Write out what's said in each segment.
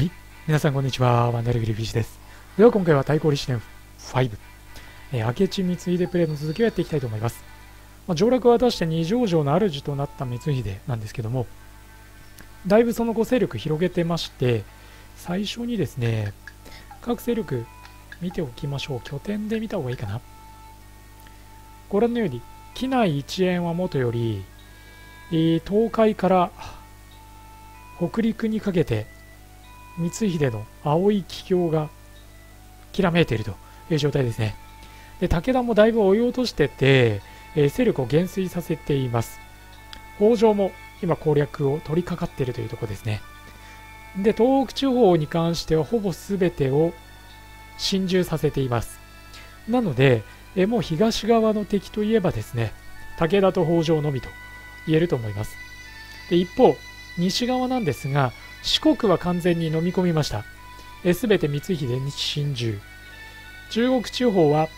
はい。皆さんこんにちは。ワンダルグリフィッシュです。では今回は対抗立志伝5、えー、明智光秀プレイの続きをやっていきたいと思います。まあ、上洛を果たして二条城の主となった光秀なんですけども、だいぶその後勢力広げてまして、最初にですね、各勢力見ておきましょう。拠点で見た方がいいかな。ご覧のように、機内一円はもとより、え、東海から北陸にかけて光秀の青い気境がきらめいているという状態ですね。で武田もだいぶ追い落としてて、えー、勢力を減衰させています。北条も今攻略を取り掛かっているというところですね。で、東北地方に関してはほぼ全てを侵入させています。なので、えもう東側の敵といえばですね、武田と北条のみと言えると思います。で一方、西側なんですが、四国は完全に飲み込みました。すべて光秀に侵入。中国地方は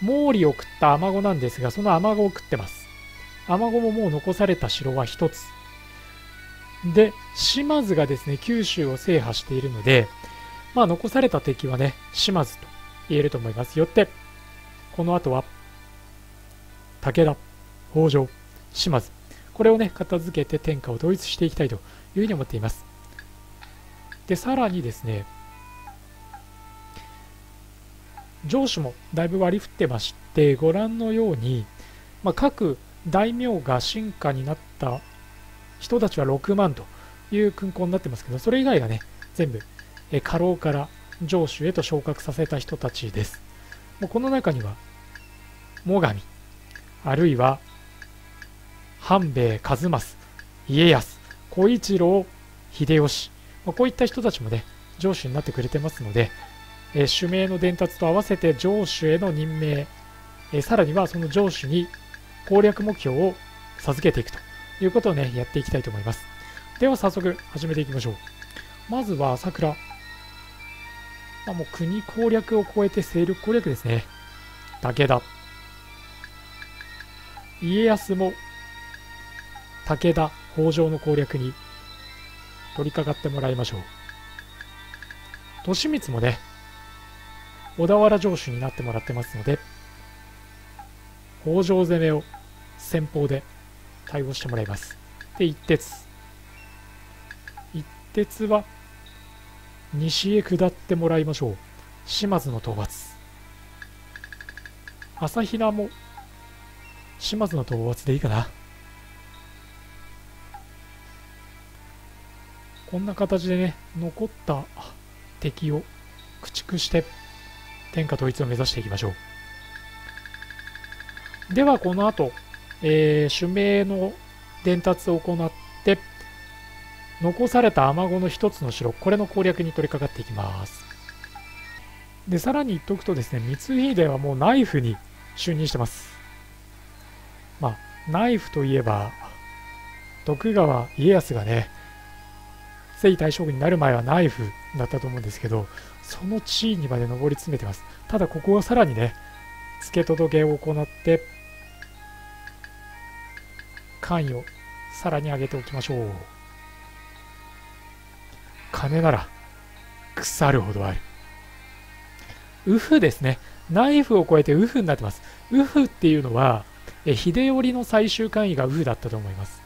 毛利を食ったアマゴなんですが、そのアマゴを食ってます。アマゴももう残された城は1つ。で、島津がですね、九州を制覇しているので、まあ残された敵はね、島津と言えると思います。よって、この後は、武田、北条、島津。これをね、片付けて天下を統一していきたいというふうに思っています。で、さらにですね、上司もだいぶ割り振ってまして、ご覧のように、まあ、各大名が進化になった人たちは6万という勲功になってますけど、それ以外がね、全部、え家老から上主へと昇格させた人たちです。もうこの中には、最上、あるいは、半兵衛一正、家康、小一郎、秀吉、まあ、こういった人たちもね、上主になってくれてますので、えー、主名の伝達と合わせて上主への任命、えー、さらにはその上主に攻略目標を授けていくということをね、やっていきたいと思います。では早速始めていきましょう。まずは朝倉。まあ、もう国攻略を超えて勢力攻略ですね。武田。家康も武田、北条の攻略に取り掛かってもらいましょう。利光もね、小田原城主になってもらってますので、北条攻めを先方で対応してもらいます。で、一鉄。一鉄は西へ下ってもらいましょう。島津の討伐。朝比奈も島津の討伐でいいかな。こんな形でね、残った敵を駆逐して天下統一を目指していきましょう。では、この後、えー、守名の伝達を行って、残された雨子の一つの城、これの攻略に取り掛かっていきます。で、さらに言っておくとですね、光秀はもうナイフに就任してます。まあ、ナイフといえば、徳川家康がね、征夷大将軍になる前はナイフだったと思うんですけど、その地位にまで上り詰めてます。ただここはさらにね、付け届けを行って、関与さらに上げておきましょう。金なら腐るほどある。ウフですね。ナイフを超えてウフになってます。ウフっていうのは、え秀頼の最終官位がウフだったと思います。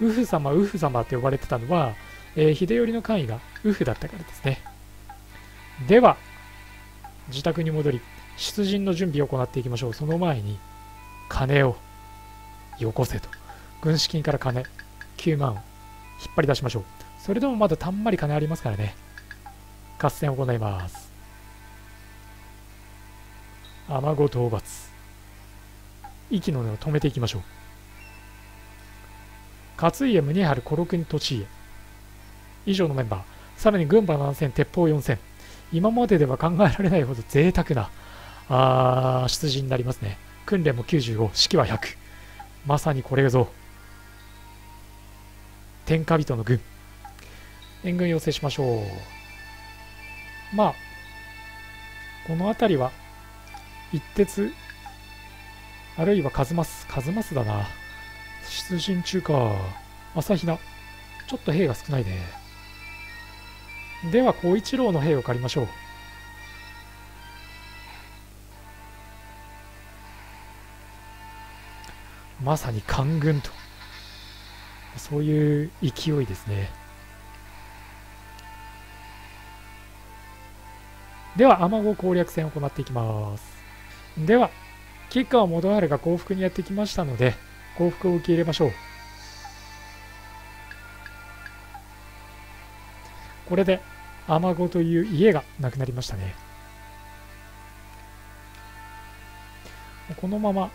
ウフ様、ウフ様って呼ばれてたのは、えー、秀頼の官位がウフだったからですね。では、自宅に戻り、出陣の準備を行っていきましょう。その前に、金をよこせと。軍資金から金、9万を引っ張り出しましょう。それでもまだたんまり金ありますからね。合戦を行います。雨子討伐。息の根を止めていきましょう。勝家宗春小六に土家。以上のメンバー、さらに軍馬7000、鉄砲4000、今まででは考えられないほど贅沢なあ出陣になりますね。訓練も95、指揮は100。まさにこれぞ。天下人の軍。援軍要請しましょう。まあ、この辺りは、一鉄、あるいは数ます数ますだな。出陣中か。朝比奈。ちょっと兵が少ないね。では小一郎の兵を借りましょう。まさに官軍と。そういう勢いですね。では天子攻略戦を行っていきます。では吉川元春が降伏にやってきましたので降伏を受け入れましょう。これで天子という家がなくなりましたね。このまま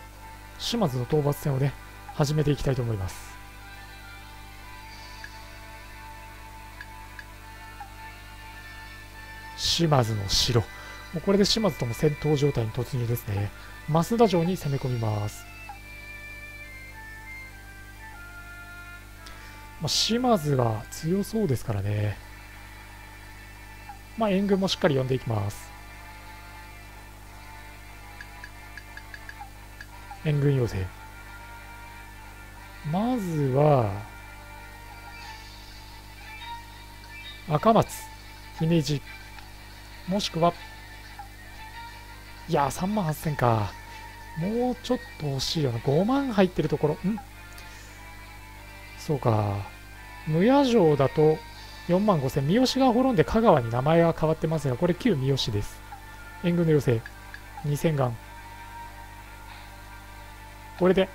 島津の討伐戦をね始めていきたいと思います。島津の城。もうこれで島津とも戦闘状態に突入ですね。増田城に攻め込みます。まあ、島津は強そうですからね。まあ、援軍もしっかり呼んでいきます。援軍要請。まずは、赤松、姫路、もしくは、いや、3万8000か。もうちょっと欲しいよな。5万入ってるところ。んそうか。無野城だと、4万5000三好が滅んで香川に名前が変わってますがこれ旧三好です。援軍の要請。2000岩これで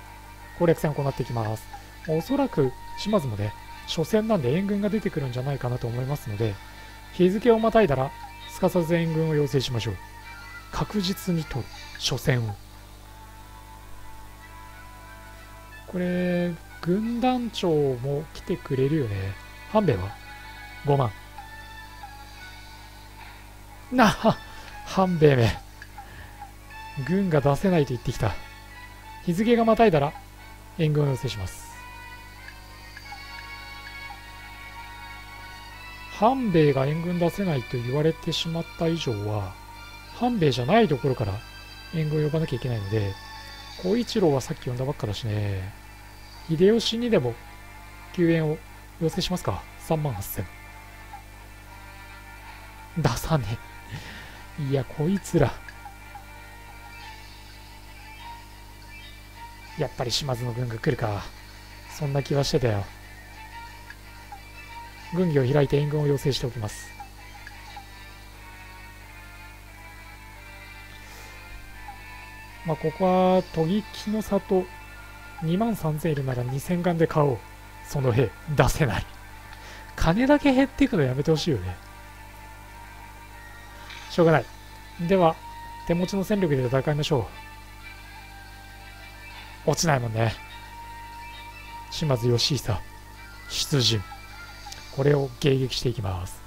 攻略戦を行っていきます。おそらく島津もね初戦なんで援軍が出てくるんじゃないかなと思いますので日付をまたいだらすかさず援軍を要請しましょう。確実に取る初戦を。これ軍団長も来てくれるよね。半兵衛は？5万。なあ、半兵衛め。軍が出せないと言ってきた。日付がまたいだら、援軍を要請します。半兵衛が援軍出せないと言われてしまった以上は、半兵衛じゃないところから援軍を呼ばなきゃいけないので、小一郎はさっき呼んだばっかだしね、秀吉にでも救援を要請しますか？3万8000。出さねえ。いや、こいつら。やっぱり島津の軍が来るか。そんな気はしてたよ。軍議を開いて援軍を要請しておきます。まあ、ここは、都議木の里、2万3000いるなら2000貫で買おう。その兵、出せない。金だけ減っていくのやめてほしいよね。しょうがない。では、手持ちの戦力で戦いましょう。落ちないもんね。島津義久、出陣。これを迎撃していきます。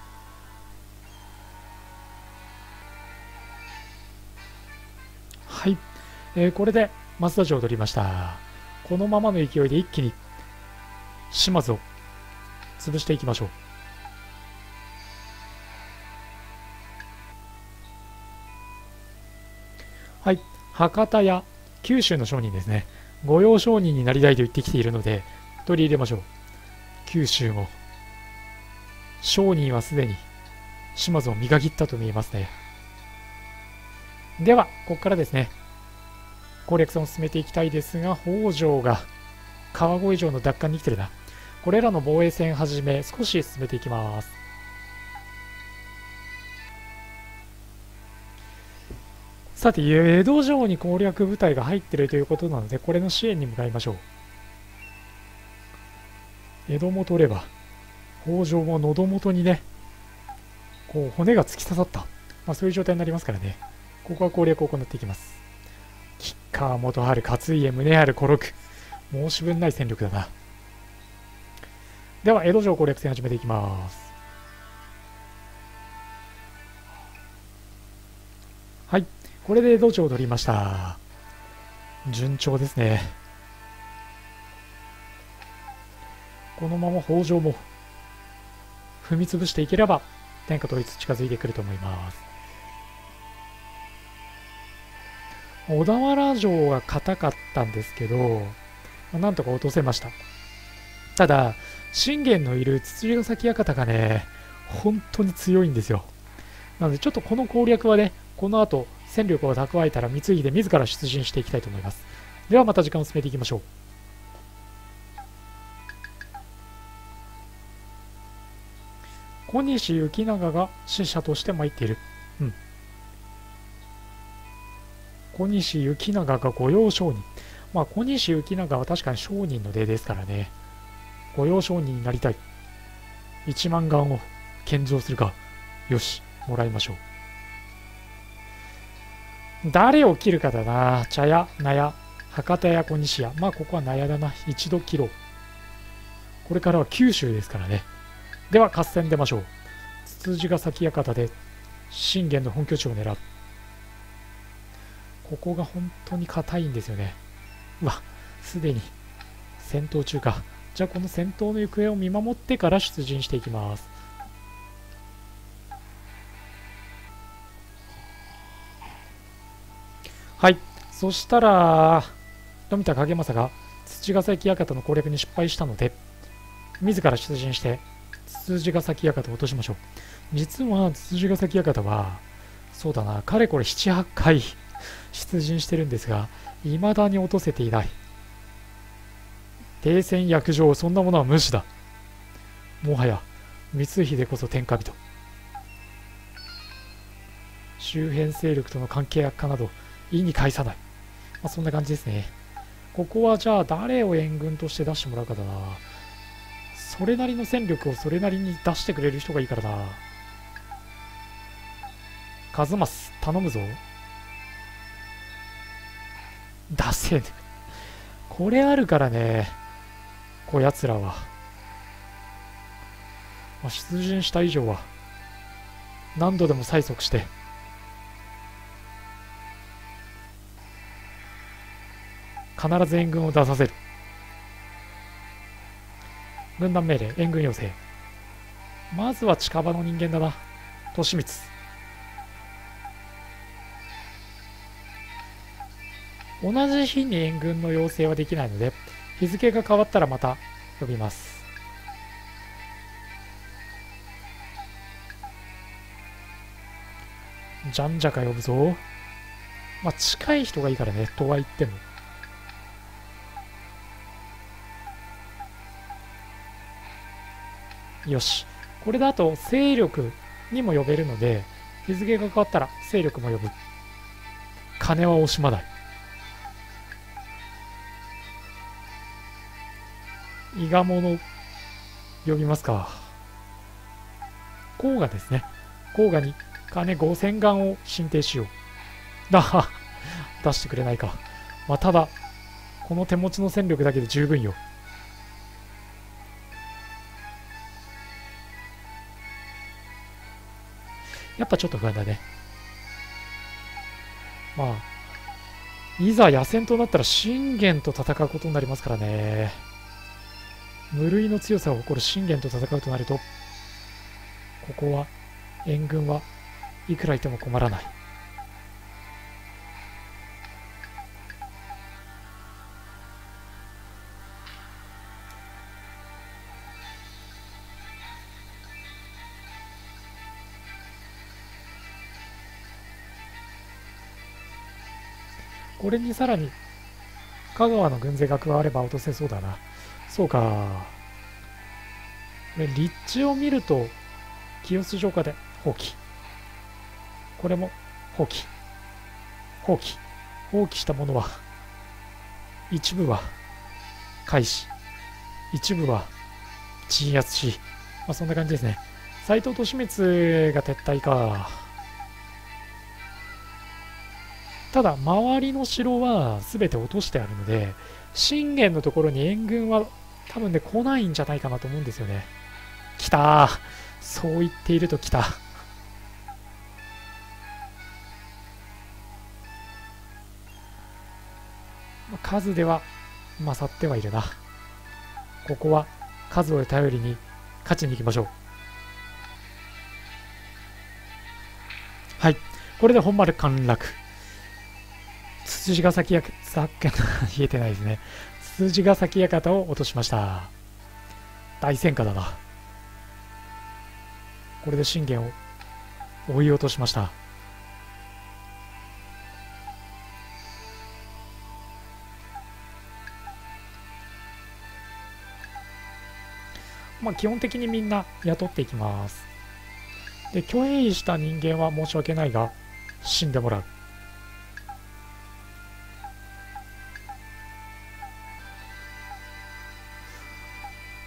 はい。えー、これで増田城を取りました。このままの勢いで一気に島津を潰していきましょう。はい、博多や九州の商人ですね。御用商人になりたいと言ってきているので、取り入れましょう。九州も。商人はすでに島津を磨きったと見えますね。では、ここからですね、攻略戦を進めていきたいですが、北条が川越城の奪還に来てるな。これらの防衛戦はじめ、少し進めていきます。さて、江戸城に攻略部隊が入っているということなので、これの支援に向かいましょう。江戸も取れば、北条も喉元にね、こう骨が突き刺さった、まあ、そういう状態になりますからね、ここは攻略を行っていきます。吉川元春、勝家、宗春、小六、申し分ない戦力だな。では、江戸城攻略戦始めていきます。これで土地を取りました。順調ですね。このまま北条も踏み潰していければ天下統一近づいてくると思います。小田原城が硬かったんですけど、なんとか落とせました。ただ、信玄のいる筒ヶ崎館がね、本当に強いんですよ。なのでちょっとこの攻略はね、この後戦力を蓄えたら光秀自ら出陣していきたいと思います。ではまた時間を進めていきましょう。小西行長が使者として参っている。うん。小西行長が御用商人。まあ、小西行長は確かに商人の出ですからね。御用商人になりたい。1万貫を献上するか。よし、もらいましょう。誰を切るかだな。茶屋、納屋、博多屋、小西屋。まあ、ここは納屋だな。一度切ろう。これからは九州ですからね。では、合戦出ましょう。ツツジが先館で、信玄の本拠地を狙う。ここが本当に硬いんですよね。うわ、すでに戦闘中か。じゃあこの戦闘の行方を見守ってから出陣していきます。はい。そしたら、富田景政が土ヶ崎館の攻略に失敗したので、自ら出陣して、土ヶ崎館を落としましょう。実は土ヶ崎館は、そうだな、かれこれ7、8回出陣してるんですが、未だに落とせていない。停戦約定、そんなものは無視だ。もはや、光秀こそ天下人。周辺勢力との関係悪化など、意に介さない。まあ、そんな感じですね。ここはじゃあ誰を援軍として出してもらうかだな。それなりの戦力をそれなりに出してくれる人がいいからな。カズマス、頼むぞ。出せね。これあるからね。こやつらは。まあ、出陣した以上は、何度でも催促して、必ず援軍を出させる。軍団命令、援軍要請。まずは近場の人間だな。利光。同じ日に援軍の要請はできないので、日付が変わったらまた呼びます。じゃんじゃか呼ぶぞ。まあ、近い人がいいからね、とは言っても。よし。これだと勢力にも呼べるので、日付が変わったら勢力も呼ぶ。金は惜しまない。伊賀物呼びますか。甲賀ですね。甲賀に金5000貫を進呈しよう。だ、出してくれないか。まあ、ただ、この手持ちの戦力だけで十分よ。ぱちょっと不安だね。まあ、いざ野戦となったら信玄と戦うことになりますからね。無類の強さを誇る信玄と戦うとなると、ここは援軍はいくらいても困らない。れにさらに香川の軍勢が加われば落とせそうだな。そうか。立地を見ると、清洲城下で放棄。これも放棄。放棄。放棄したものは、一部は開始。一部は鎮圧し、まあ、そんな感じですね。斎藤利光が撤退か。ただ、周りの城は全て落としてあるので、信玄のところに援軍は多分ね、来ないんじゃないかなと思うんですよね。来たそう言っていると来た。数では勝ってはいるな。ここは数を頼りに勝ちに行きましょう。はい。これで本丸陥落。辻ヶ崎館、言えてないですね。辻ヶ崎館を落としました。大戦果だな。これで信玄を追い落としましたまあ基本的にみんな雇っていきますで挙兵した人間は申し訳ないが死んでもらう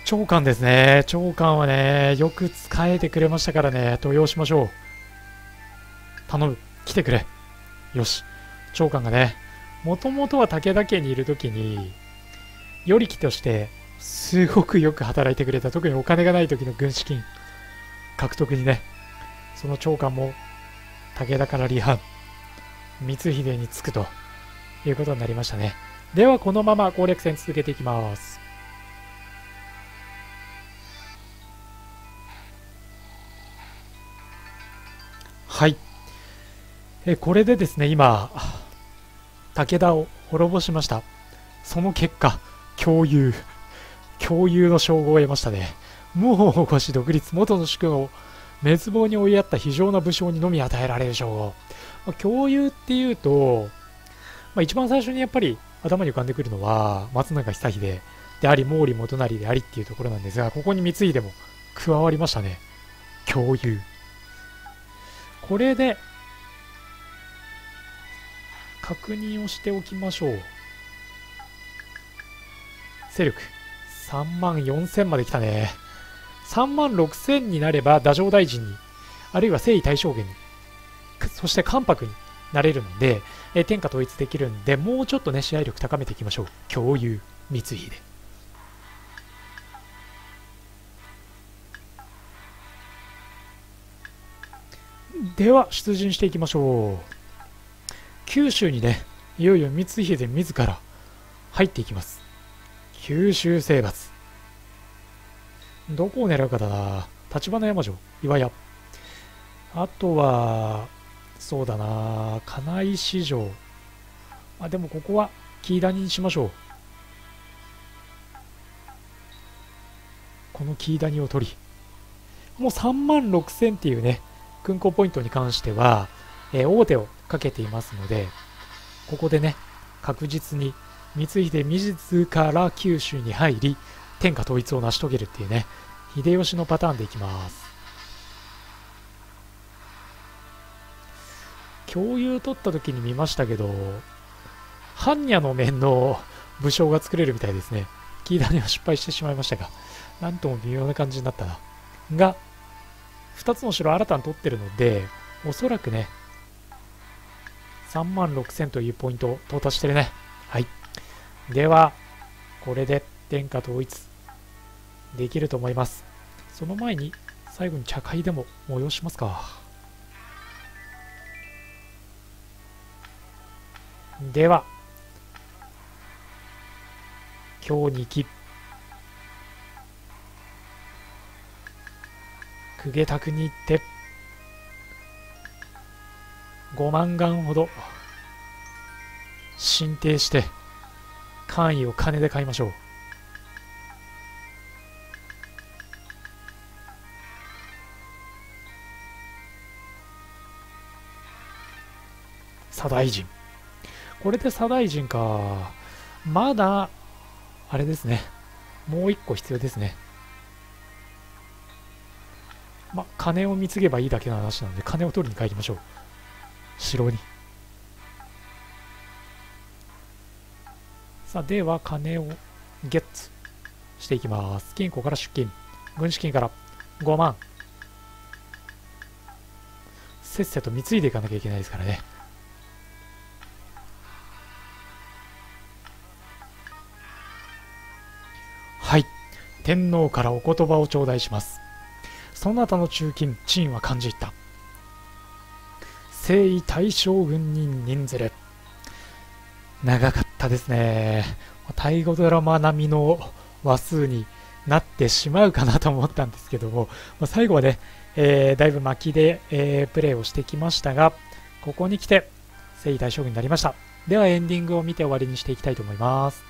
長官ですね。長官はね、よく使えてくれましたからね、登用しましょう。頼む。来てくれ。よし。長官がね、もともとは武田家にいるときに、与力として、すごくよく働いてくれた。特にお金がない時の軍資金獲得にね、その長官も武田から離反、光秀につくということになりましたね。では、このまま攻略戦続けていきます。はい。えこれでですね、今、武田を滅ぼしました。その結果、共有。共有の称号を得ましたね。謀を起こし独立、元の主君を滅亡に追いやった非常な武将にのみ与えられる称号。まあ、共有っていうと、まあ、一番最初にやっぱり頭に浮かんでくるのは、松永久秀であり、毛利元就でありっていうところなんですが、ここに光秀も加わりましたね。共有。これで確認をしておきましょう。勢力3万4000まで来たね。3万6000になれば太政大臣にあるいは征夷大将軍にそして関白になれるので、え天下統一できるんでもうちょっとね試合力高めていきましょう。共有光秀。ででは出陣していきましょう。九州にねいよいよ光秀自ら入っていきます。九州征伐。どこを狙うかだな。橘山城岩屋。あとはそうだな。金井市場あでもここは木谷にしましょう。この木谷を取り。もう3万6000っていうね訓行ポイントに関しては、えー、大手をかけていますので、ここでね、確実に光秀自ら九州に入り、天下統一を成し遂げるっていうね、秀吉のパターンでいきます。共有取った時に見ましたけど、般若の面の武将が作れるみたいですね。キーダには失敗してしまいましたが、なんとも微妙な感じになったな。が、2つの城新たに取ってるので、おそらくね、3万6000というポイントを到達してるね。はい。では、これで天下統一できると思います。その前に、最後に茶会でも催しますか。では、今日にき公家宅に行って5万貫ほど進呈して官位を金で買いましょう左大臣これで左大臣かまだあれですねもう一個必要ですねまあ、金を貢げばいいだけの話なので、金を取りに帰りましょう。城に。さあ、では、金をゲッツしていきます。金庫から出金。軍資金から5万。せっせと貢いでいかなきゃいけないですからね。はい。天皇からお言葉を頂戴します。そなたの中金陳は感じた。征夷大将軍に任ずる長かったですね。大河ドラマ並みの話数になってしまうかなと思ったんですけども、まあ、最後はね、えー、だいぶ巻きで、えー、プレイをしてきましたがここに来て征夷大将軍になりました。ではエンディングを見て終わりにしていきたいと思います。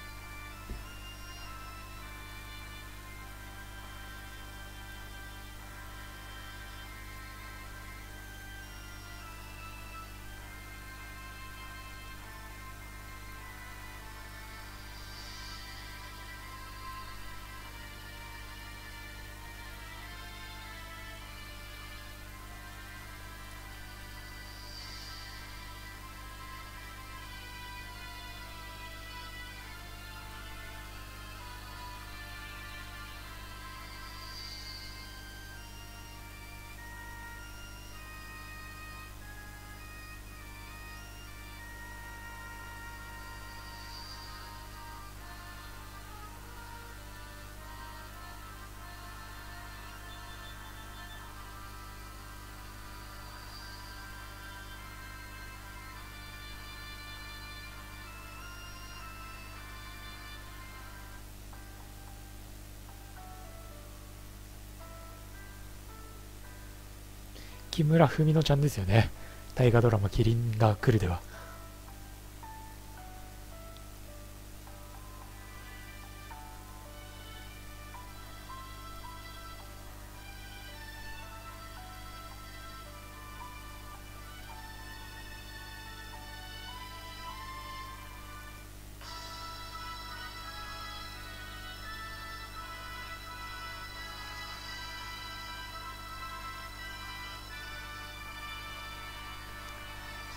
木村文乃ちゃんですよね。大河ドラマ麒麟が来るでは。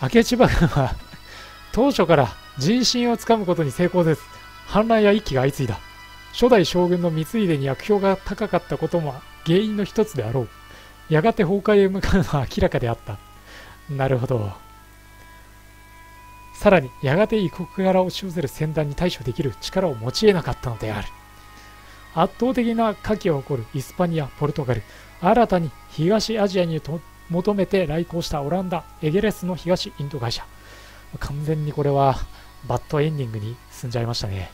明智幕府は当初から人心をつかむことに成功せず反乱や一揆が相次いだ。初代将軍の光秀に悪評が高かったことも原因の一つであろう。やがて崩壊へ向かうのは明らかであった。なるほど。さらにやがて異国から押し寄せる戦乱に対処できる力を持ち得なかったのである。圧倒的な火器を誇るイスパニア、ポルトガル新たに東アジアに求めて来航したオランダ、エゲレスの東インド会社。完全にこれはバッドエンディングに進んじゃいましたね。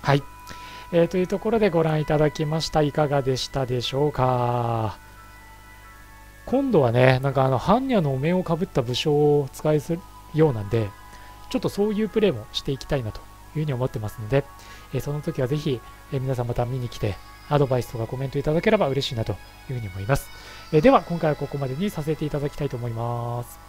はい。えー、というところでご覧いただきました。いかがでしたでしょうか？今度はね、なんかあの、般若のお面をかぶった武将を使いするようなんで、ちょっとそういうプレイもしていきたいなというふうに思ってますので、えその時はぜひ、え皆さんまた見に来て、アドバイスとかコメントいただければ嬉しいなというふうに思います。えでは、今回はここまでにさせていただきたいと思います。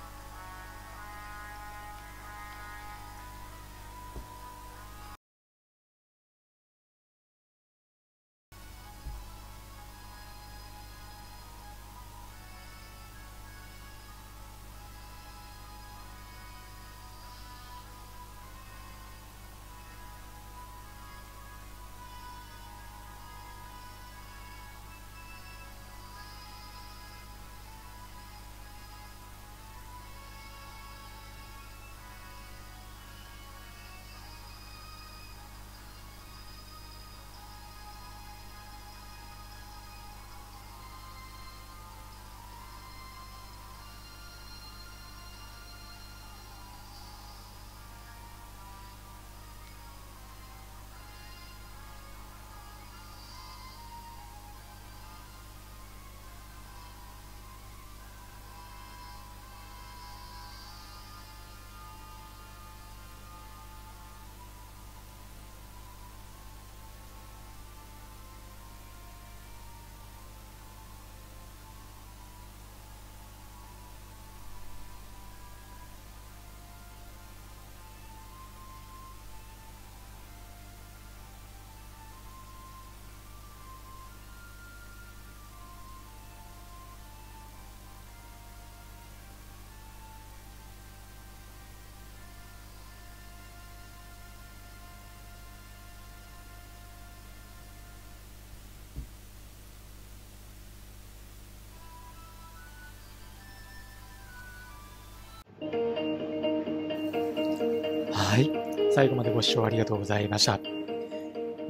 はい。最後までご視聴ありがとうございました。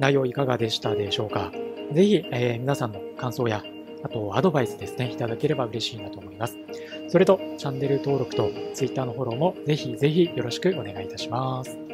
内容いかがでしたでしょうか？ぜひ、えー、皆さんの感想や、あとアドバイスですね、いただければ嬉しいなと思います。それと、チャンネル登録と Twitter のフォローもぜひぜひよろしくお願いいたします。